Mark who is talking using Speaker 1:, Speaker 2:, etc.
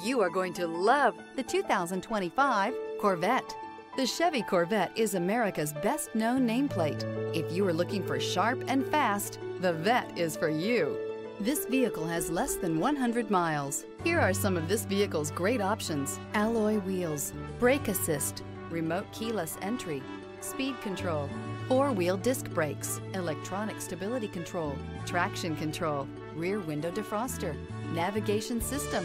Speaker 1: You are going to love the 2025 Corvette. The Chevy Corvette is America's best known nameplate. If you are looking for sharp and fast, the Vette is for you. This vehicle has less than 100 miles. Here are some of this vehicle's great options. Alloy wheels, brake assist, remote keyless entry, speed control, four-wheel disc brakes, electronic stability control, traction control, rear window defroster, navigation system.